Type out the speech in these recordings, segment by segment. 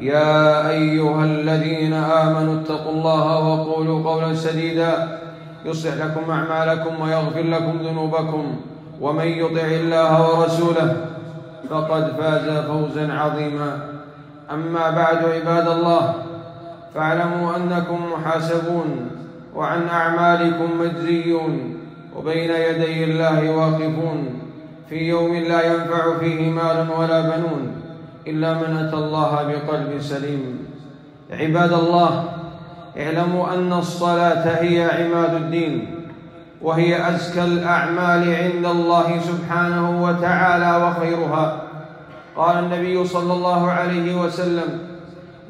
يا أيها الذين آمنوا اتقوا الله وقولوا قولا سديدا. يصلح لكم أعمالكم ويغفر لكم ذنوبكم. ومن يطع الله ورسوله فقد فاز فوزا عظيما. أما بعد عباد الله فاعلموا أنكم محاسبون وعن أعمالكم مجزيون وبين يدي الله واقفون. في يوم لا ينفع فيه مال ولا بنون. إلا من أتى الله بقلب سليم. عباد الله اعلموا أن الصلاة هي عماد الدين وهي أزكى الأعمال عند الله سبحانه وتعالى وخيرها. قال النبي صلى الله عليه وسلم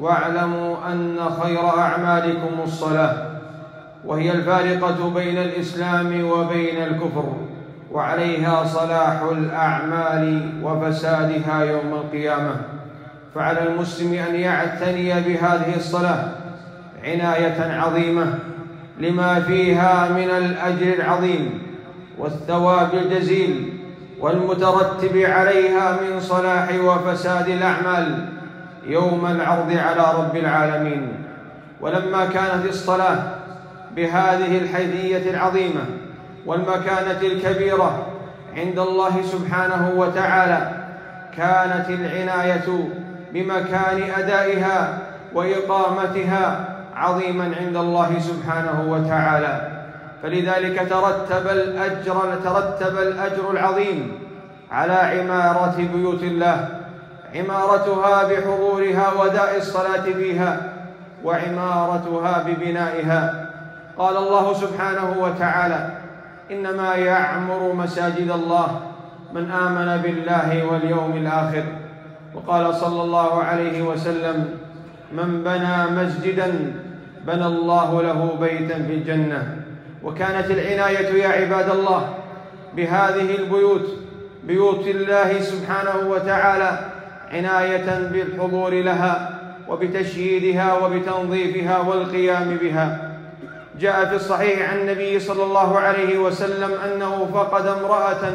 واعلموا أن خير أعمالكم الصلاة وهي الفارقة بين الإسلام وبين الكفر. وعليها صلاح الأعمال وفسادها يوم القيامة. فعلى المسلم أن يعتني بهذه الصلاة عناية عظيمة لما فيها من الأجر العظيم والثواب الجزيل والمترتب عليها من صلاح وفساد الأعمال يوم العرض على رب العالمين. ولما كانت الصلاة بهذه الحيثية العظيمة والمكانة الكبيرة عند الله سبحانه وتعالى كانت العناية بمكان أدائها وإقامتها عظيما عند الله سبحانه وتعالى. فلذلك ترتب الأجر ترتب الأجر العظيم على عمارة بيوت الله عمارتها بحضورها وداء الصلاة فيها وعمارتها ببنائها. قال الله سبحانه وتعالى إنما يعمر مساجد الله من آمن بالله واليوم الآخر. وقال صلى الله عليه وسلم من بنى مسجدا بنى الله له بيتا في الجنة. وكانت العناية يا عباد الله بهذه البيوت بيوت الله سبحانه وتعالى عناية بالحضور لها وبتشييدها وبتنظيفها والقيام بها. جاء في الصحيح عن النبي صلى الله عليه وسلم أنه فقد امرأة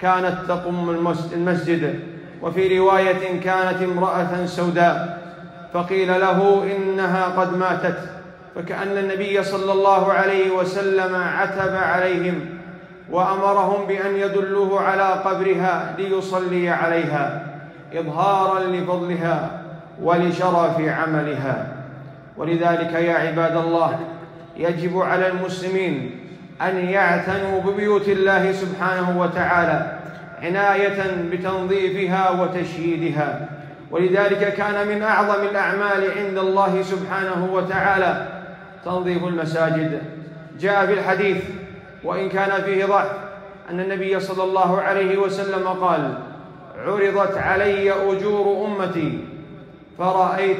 كانت تقم المسجد وفي رواية كانت امرأة سوداء فقيل له إنها قد ماتت فكأن النبي صلى الله عليه وسلم عتب عليهم وأمرهم بأن يدلوه على قبرها ليصلي عليها اظهارا لفضلها ولشرف عملها. ولذلك يا عباد الله يجب على المسلمين أن يعتنوا ببيوت الله سبحانه وتعالى عناية بتنظيفها وتشييدها. ولذلك كان من أعظم الأعمال عند الله سبحانه وتعالى تنظيف المساجد. جاء في الحديث وإن كان فيه ضعف أن النبي صلى الله عليه وسلم قال عرضت علي أجور أمتي. فرأيت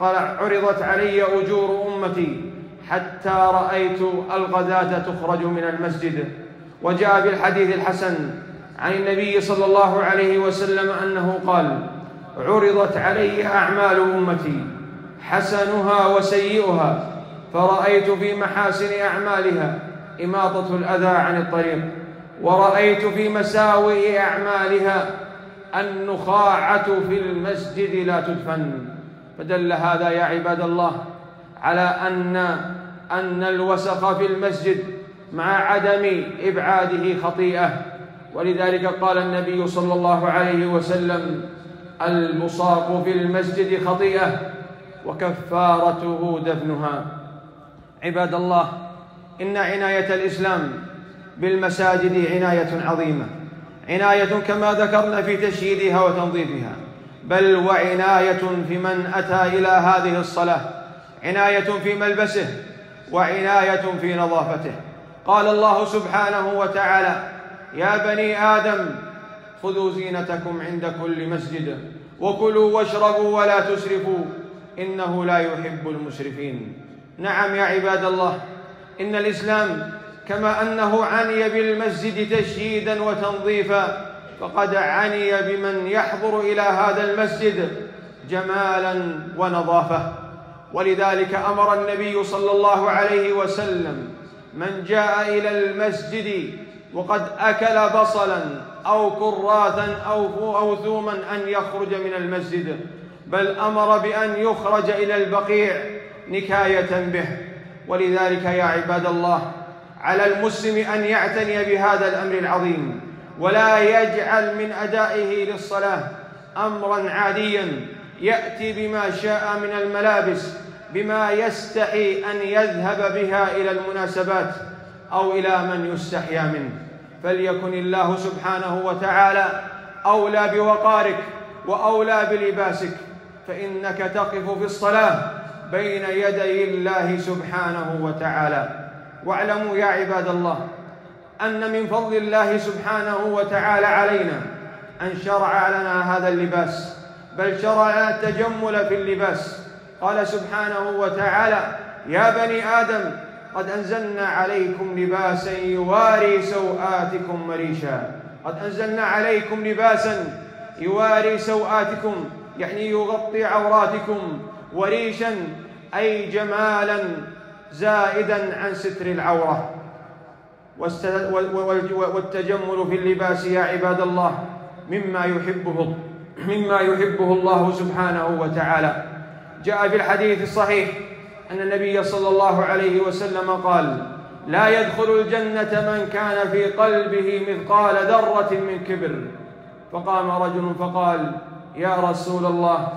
قال عرضت علي أجور أمتي. حتى رأيت الغداة تخرج من المسجد. وجاء في الحديث الحسن عن النبي صلى الله عليه وسلم أنه قال عرضت علي أعمال أمتي حسنها وسيئها فرأيت في محاسن أعمالها إماطة الأذى عن الطريق ورأيت في مساوئ أعمالها النخاعة في المسجد لا تدفن. فدل هذا يا عباد الله على أن أن الوسخ في المسجد مع عدم إبعاده خطيئة. ولذلك قال النبي صلى الله عليه وسلم البصاق في المسجد خطيئة وكفارته دفنها. عباد الله إن عناية الإسلام بالمساجد عناية عظيمة. عناية كما ذكرنا في تشييدها وتنظيفها. بل وعناية في من أتى إلى هذه الصلاة. عناية في ملبسه. وعناية في نظافته. قال الله سبحانه وتعالى يا بني آدم خذوا زينتكم عند كل مسجد وكلوا واشربوا ولا تسرفوا إنه لا يحب المسرفين. نعم يا عباد الله إن الإسلام كما أنه عني بالمسجد تشييدا وتنظيفا فقد عني بمن يحضر إلى هذا المسجد جمالا ونظافة. ولذلك أمر النبي صلى الله عليه وسلم من جاء إلى المسجد وقد أكل بصلا أو كراثا أو أو ثوما أن يخرج من المسجد بل أمر بأن يخرج إلى البقيع نكاية به. ولذلك يا عباد الله على المسلم أن يعتني بهذا الأمر العظيم ولا يجعل من أدائه للصلاة امرا عاديا يأتي بما شاء من الملابس بما يستحي أن يذهب بها إلى المناسبات أو إلى من يستحيا منه. فليكن الله سبحانه وتعالى أولى بوقارك وأولى بلباسك فإنك تقف في الصلاة بين يدي الله سبحانه وتعالى. واعلموا يا عباد الله أن من فضل الله سبحانه وتعالى علينا أن شرع لنا هذا اللباس. بل شرع التجمل في اللباس. قال سبحانه وتعالى يا بني آدم قد أنزلنا عليكم لباسا يواري سوآتكم مريشا. قد أنزلنا عليكم لباسا يواري سوآتكم يعني يغطي عوراتكم وريشا أي جمالا زائدا عن ستر العورة. والتجمل في اللباس يا عباد الله مما يحبه. مما يحبه الله سبحانه وتعالى. جاء في الحديث الصحيح أن النبي صلى الله عليه وسلم قال لا يدخل الجنة من كان في قلبه مثقال ذرة من كبر. فقام رجل فقال يا رسول الله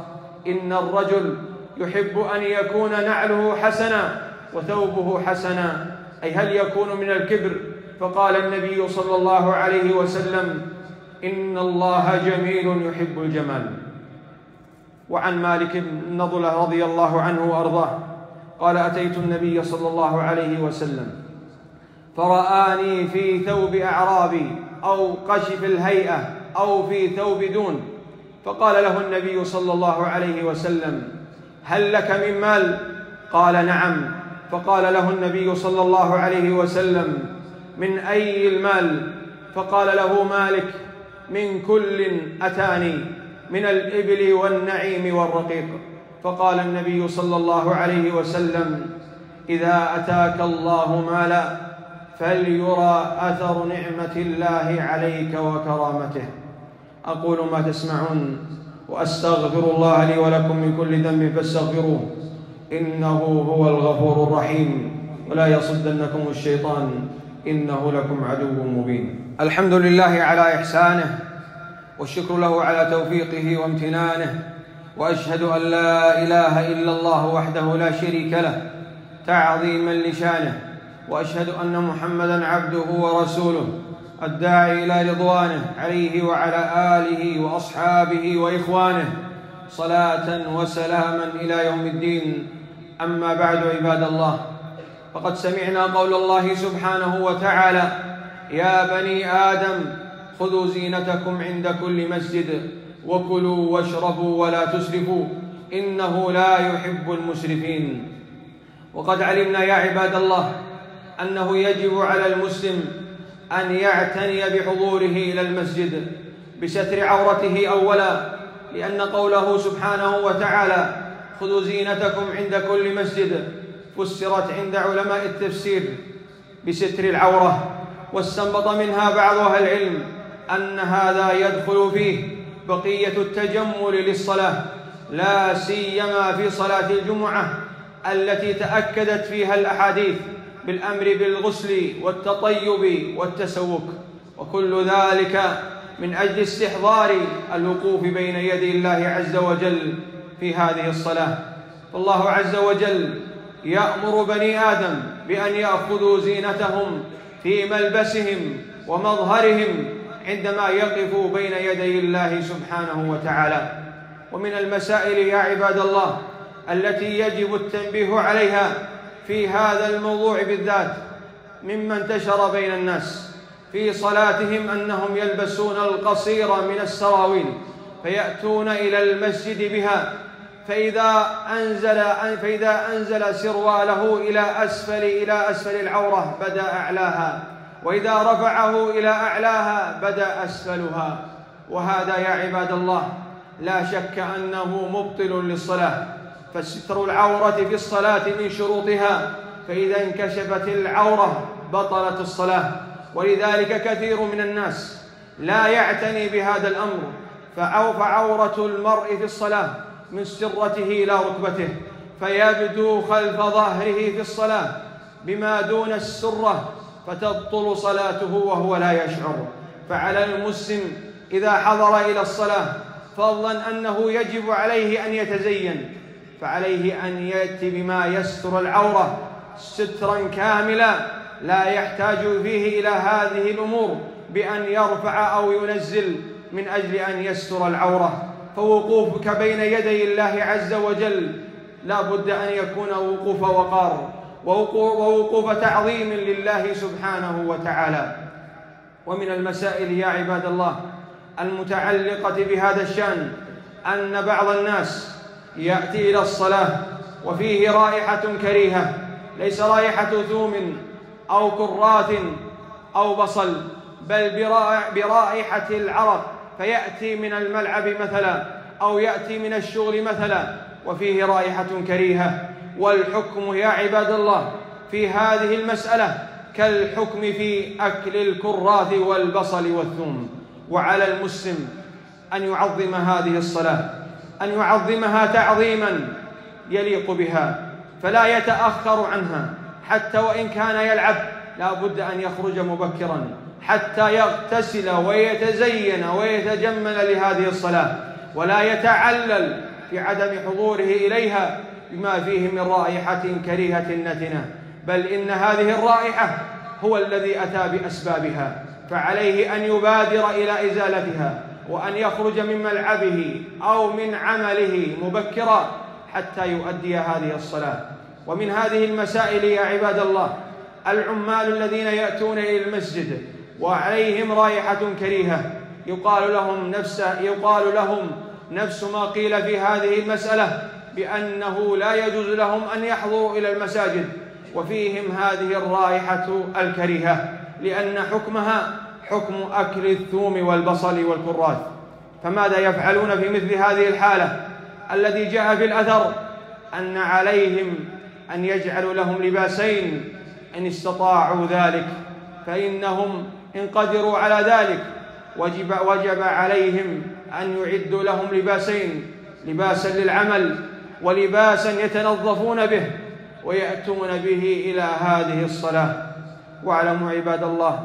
إن الرجل يحب أن يكون نعله حسنا وثوبه حسنا أي هل يكون من الكبر؟ فقال النبي صلى الله عليه وسلم إن الله جميل يحب الجمال. وعن مالك بن رضي الله عنه وأرضاه قال أتيت النبي صلى الله عليه وسلم فرآني في ثوب أعرابي أو قشف الهيئة أو في ثوب دون. فقال له النبي صلى الله عليه وسلم هل لك من مال؟ قال نعم. فقال له النبي صلى الله عليه وسلم من أي المال؟ فقال له مالك من كل أتاني من الإبل والنعيم والرقيق. فقال النبي صلى الله عليه وسلم إذا أتاك الله مالا فليرى أثر نعمة الله عليك وكرامته. أقول ما تسمعون وأستغفر الله لي ولكم من كل ذنب فاستغفروه إنه هو الغفور الرحيم. ولا يصدنكم الشيطان. إنه لكم عدو مبين. الحمد لله على إحسانه والشكر له على توفيقه وامتنانه وأشهد أن لا إله إلا الله وحده لا شريك له تعظيما لشانه وأشهد أن محمدا عبده ورسوله الداعي إلى رضوانه عليه وعلى آله وأصحابه وإخوانه صلاة وسلاما إلى يوم الدين. أما بعد عباد الله فقد سمعنا قول الله سبحانه وتعالى يا بني آدم خذوا زينتكم عند كل مسجد وكلوا واشربوا ولا تسرفوا إنه لا يحب المسرفين. وقد علمنا يا عباد الله أنه يجب على المسلم أن يعتني بحضوره إلى المسجد بستر عورته أولا لأن قوله سبحانه وتعالى خذوا زينتكم عند كل مسجد فسرت عند علماء التفسير بستر العورة واستنبط منها بعض أهل العلم أن هذا يدخل فيه بقية التجمل للصلاة لا سيما في صلاة الجمعة التي تأكدت فيها الأحاديث بالأمر بالغسل والتطيب والتسوك وكل ذلك من أجل استحضار الوقوف بين يدي الله عز وجل في هذه الصلاة. فالله عز وجل يأمر بني آدم بأن يأخذوا زينتهم في ملبسهم ومظهرهم عندما يقفوا بين يدي الله سبحانه وتعالى. ومن المسائل يا عباد الله التي يجب التنبيه عليها في هذا الموضوع بالذات مما انتشر بين الناس في صلاتهم أنهم يلبسون القصير من السراويل فيأتون إلى المسجد بها فإذا أنزل فإذا أنزل سرواله إلى اسفل إلى أسفل العورة بدا أعلاها. وإذا رفعه إلى أعلاها بدا أسفلها. وهذا يا عباد الله لا شك أنه مبطل للصلاة. فستر العورة في الصلاة من شروطها. فإذا انكشفت العورة بطلت الصلاة. ولذلك كثير من الناس لا يعتني بهذا الأمر. فعورة المرء في الصلاة. من سرته إلى ركبته فيبدو خلف ظهره في الصلاة بما دون السرة فتبطل صلاته وهو لا يشعر. فعلى المسلم إذا حضر إلى الصلاة فضلا أنه يجب عليه أن يتزين فعليه أن يأتي بما يستر العورة سترا كاملا لا يحتاج فيه إلى هذه الأمور بأن يرفع أو ينزل من أجل أن يستر العورة. فوقوفك بين يدي الله عز وجل. لا بد أن يكون وقوف وقار ووقوف تعظيم لله سبحانه وتعالى. ومن المسائل يا عباد الله المتعلقة بهذا الشأن أن بعض الناس يأتي إلى الصلاة وفيه رائحة كريهة ليس رائحة ثوم أو كرات أو بصل بل برائحة العرق فيأتي من الملعب مثلا أو يأتي من الشغل مثلا. وفيه رائحة كريهة. والحكم يا عباد الله في هذه المسألة كالحكم في أكل الكرات والبصل والثوم. وعلى المسلم أن يعظم هذه الصلاة أن يعظمها تعظيما يليق بها فلا يتأخر عنها. حتى وإن كان يلعب لا بد أن يخرج مبكرا. حتى يغتسل ويتزين ويتجمل لهذه الصلاة ولا يتعلل في عدم حضوره إليها بما فيه من رائحة كريهة نتنة بل إن هذه الرائحة هو الذي أتى بأسبابها فعليه أن يبادر إلى إزالتها وأن يخرج من ملعبه أو من عمله مبكرا حتى يؤدي هذه الصلاة. ومن هذه المسائل يا عباد الله العمال الذين يأتون إلى المسجد وعليهم رائحة كريهة. يقال لهم نفس يقال لهم نفس ما قيل في هذه المسألة بأنه لا يجوز لهم أن يحضروا إلى المساجد. وفيهم هذه الرائحة الكريهة لأن حكمها حكم أكل الثوم والبصل والكرات فماذا يفعلون في مثل هذه الحالة؟ الذي جاء في الأثر أن عليهم أن يجعلوا لهم لباسين إن استطاعوا ذلك. فإنهم إن قدروا على ذلك وجب, وجب عليهم أن يعدوا لهم لباسين لباسا للعمل ولباسا يتنظفون به ويأتون به إلى هذه الصلاة. واعلموا عباد الله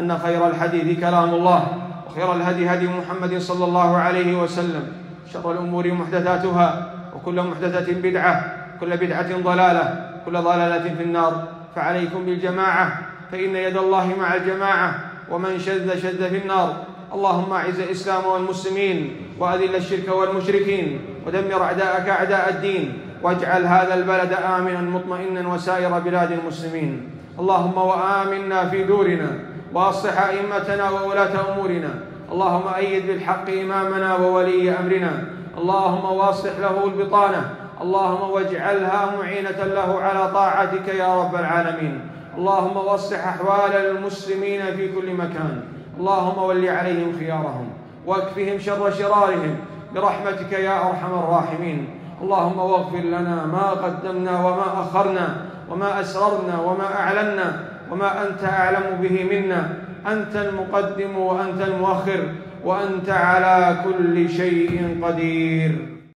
أن خير الحديث كلام الله وخير الهدي هدي محمد صلى الله عليه وسلم. شر الأمور محدثاتها وكل محدثة بدعة كل بدعة ضلالة كل ضلالة في النار. فعليكم بالجماعة فإن يد الله مع الجماعة ومن شذ شذ في النار. اللهم أعز الإسلام والمسلمين وأذل الشرك والمشركين ودمر أعداءك أعداء الدين واجعل هذا البلد آمنا مطمئنا وسائر بلاد المسلمين. اللهم وآمنا في دورنا وأصلح أئمتنا وولاة أمورنا. اللهم أيد بالحق إمامنا وولي أمرنا. اللهم واصلح له البطانة. اللهم واجعلها معينة له على طاعتك يا رب العالمين. اللهم واصلح أحوال المسلمين في كل مكان. اللهم ول عليهم خيارهم وأكفهم شر شرارهم. برحمتك يا أرحم الراحمين. اللهم واغفر لنا ما قدمنا وما أخرنا وما أسررنا وما أعلنا وما أنت أعلم به منا. أنت المقدم وأنت المؤخر وأنت على كل شيء قدير.